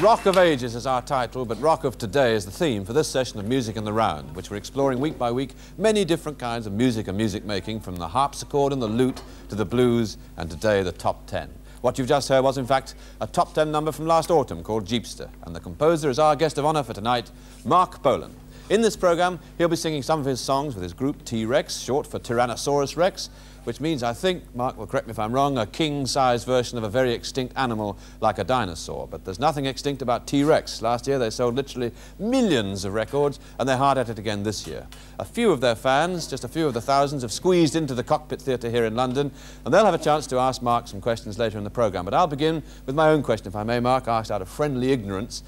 Rock of Ages is our title, but Rock of Today is the theme for this session of Music in the Round, which we're exploring week by week many different kinds of music and music making, from the harpsichord and the lute to the blues, and today the top 10. What you've just heard was, in fact, a top 10 number from last autumn called Jeepster, and the composer is our guest of honor for tonight, Marc Bolan. In this program, he'll be singing some of his songs with his group T-Rex, short for Tyrannosaurus Rex, which means, I think, Marc will correct me if I'm wrong, a king-sized version of a very extinct animal like a dinosaur. But there's nothing extinct about T-Rex. Last year they sold literally millions of records, and they're hard at it again this year. A few of their fans, just a few of the thousands, have squeezed into the Cockpit Theatre here in London, and they'll have a chance to ask Marc some questions later in the programme. But I'll begin with my own question, if I may, Marc, asked out of friendly ignorance.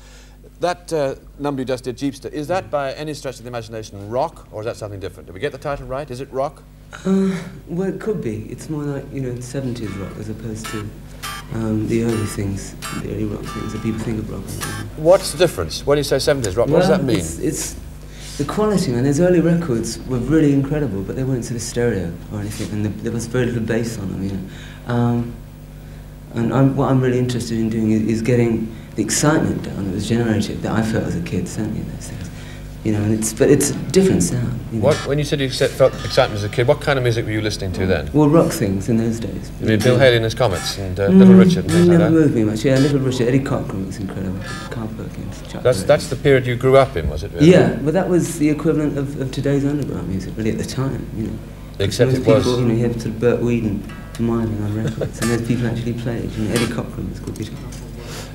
That uh, number you just did, Jeepster, is that by any stretch of the imagination rock, or is that something different? Did we get the title right? Is it rock? Uh, well, it could be. It's more like, you know, 70s rock as opposed to um, the early things, the early rock things that people think of rock. What's the difference? When you say 70s rock, what does that mean? It's, it's the quality, man. Those early records were really incredible, but they weren't sort of stereo or anything, and the, there was very little bass on them, you know. Um, and I'm, what I'm really interested in doing is, is getting the excitement down that was generated that I felt as a kid, certainly in those things. You know, and it's, but it's a different sound. You know. What, when you said you felt excitement as a kid, what kind of music were you listening to then? Well, rock things in those days. You mean Bill Haley and his Comets and uh, Mm, Little Richard and things like never that? moved me much. Yeah, Little Richard, Eddie Cochran was incredible. Carl Perkins, Chuck That's, that's the period you grew up in, was it? Really? Yeah, but that was the equivalent of, of today's underground music, really, at the time, you know. Except it was- people, you know, you had sort of Bert Weedon miming on records, and those people actually played. You know, Eddie Cochran was good guitar.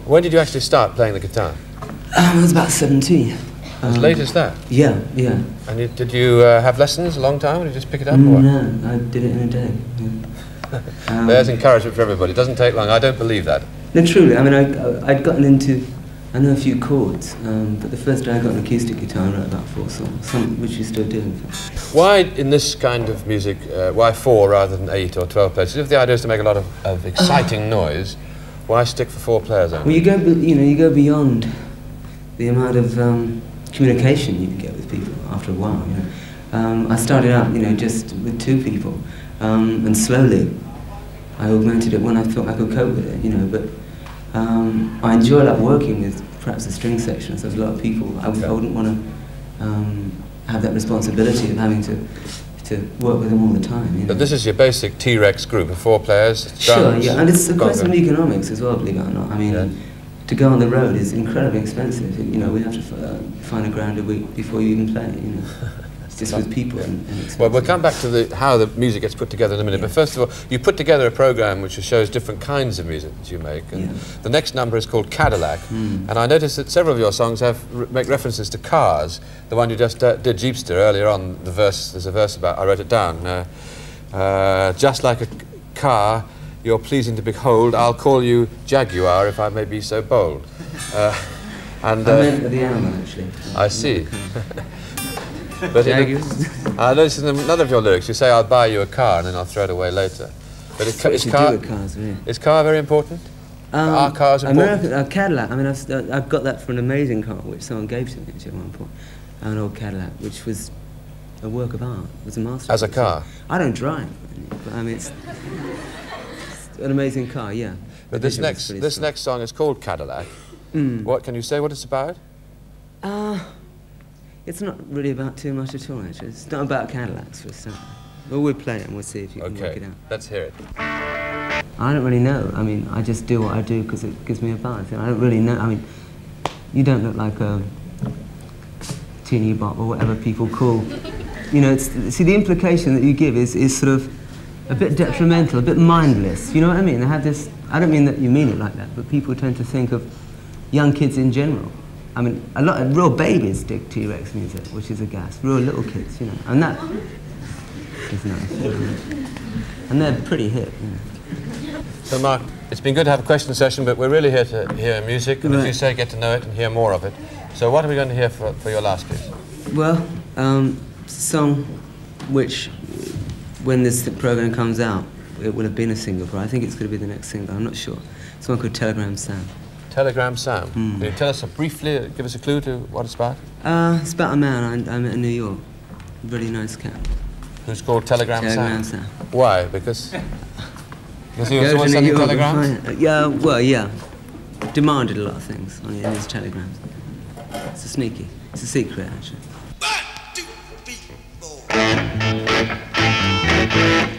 When did you actually start playing the guitar? Um, I was about 17. As Um, late as that? Yeah, yeah. And you, did you uh, have lessons a long time, or did you just pick it up? or? No, I did it in a day. Yeah. Um, There's encouragement for everybody. It doesn't take long. I don't believe that. No, truly. I mean, I, I'd gotten into, I know a few chords, um, but the first day I got an acoustic guitar, I wrote about four songs, some which you still do. Why, in this kind of music, uh, why four rather than eight or twelve players? If the idea is to make a lot of, of exciting noise, why stick for four players Only? Well, you go, you know, you go beyond the amount of um, communication you get with people after a while. You know, um, I started out, you know, just with two people, um, and slowly I augmented it when I thought I could cope with it. You know, but um, I enjoy like working with perhaps a string section. So there's a lot of people. I, I wouldn't want to um, have that responsibility of having to to work with them all the time. You know. But this is your basic T-Rex group of four players. Sure, drums, yeah, and it's a question of economics as well, believe it or not. I mean, Yeah. To go on the road is incredibly expensive. You know, we have to f- uh, find a grand a week before you even play. You know, just with people and, and. Well, we'll come back to the, how the music gets put together in a minute. But first of all, you put together a program which shows different kinds of music that you make. And Yeah. the next number is called Cadillac. Hmm. And I noticed that several of your songs have re- make references to cars. The one you just uh, did, Jeepster, earlier on, the verse, there's a verse about, I wrote it down. Uh, uh, just like a car, you're pleasing to behold. I'll call you Jaguar if I may be so bold. Uh, and I uh, meant the animal, actually. I see. but in Jaguars. I noticed in another of your lyrics, you say, "I'll buy you a car and then I'll throw it away later." But is, ca- is car cars, really. is car very important? Um, Are cars important? American, a Cadillac. I mean, I've, I've got that for an amazing car which someone gave to me actually at one point. An old Cadillac, which was a work of art. It was a masterpiece. As a car? I don't drive, but I mean, it's, it's an amazing car. Yeah. But The this next this strong. next song is called Cadillac. Mm. What can you say? What it's about? Uh, it's not really about too much at all, actually. It's not about Cadillacs for a start. Well, we'll play it and we'll see if you can work it out. let's hear it. I don't really know. I mean, I just do what I do because it gives me a buzz. And I don't really know. I mean, you don't look like a teeny bop or whatever people call. You know, it's, see, the implication that you give is, is sort of a bit detrimental, a bit mindless. You know what I mean? I have this. I don't mean that you mean it like that, but people tend to think of young kids in general. I mean, a lot of real babies dig T-Rex music, which is a gas. Real little kids, you know, and that is nice. you know. And they're pretty hip. You know. So, Marc, it's been good to have a question session, but we're really here to hear music, and as you say, get to know it and hear more of it. So, what are we going to hear for, for your last piece? Well, um, song which, when this program comes out, it will have been a single, but I think it's going to be the next single. I'm not sure. Someone called Telegram Sam. Telegram Sam. Hmm. Can you tell us a briefly, uh, give us a clue to what it's about? Uh, it's about a man I, I met in New York. Really nice cat. Who's called Telegram, Telegram Sam? Sam. Why? Because because he was Go the to New sending York telegrams. uh, yeah, well, yeah. Demanded a lot of things on in his telegrams. It's a sneaky. It's a secret, actually. One, two, three, four. Thank you.